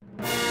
you